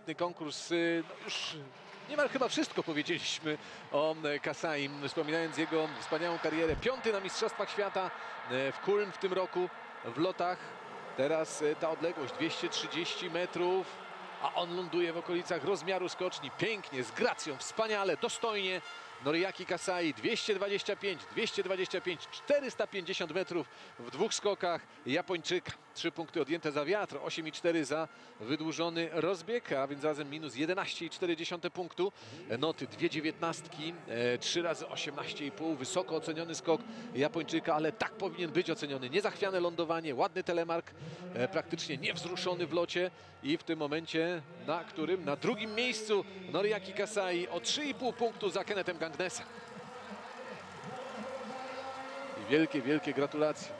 500 konkurs. y, No już niemal chyba wszystko powiedzieliśmy o e, Kasai, wspominając jego wspaniałą karierę. Piąty na Mistrzostwach Świata e, w Kulm w tym roku w lotach. Teraz e, ta odległość 230 metrów, a on ląduje w okolicach rozmiaru skoczni. Pięknie, z gracją, wspaniale, dostojnie. Noriaki Kasai 225, 225, 450 metrów w dwóch skokach Japończyka. Trzy punkty odjęte za wiatr, 8,4 za wydłużony rozbieg, a więc razem minus 11,4 punktu. Noty dwie dziewiętnastki, e, trzy razy 18,5, wysoko oceniony skok Japończyka, ale tak powinien być oceniony. Niezachwiane lądowanie, ładny telemark, e, praktycznie niewzruszony w locie i w tym momencie, na którym na drugim miejscu Noriaki Kasai o 3,5 punktu za Kennethem Gangnesem. I wielkie, wielkie gratulacje.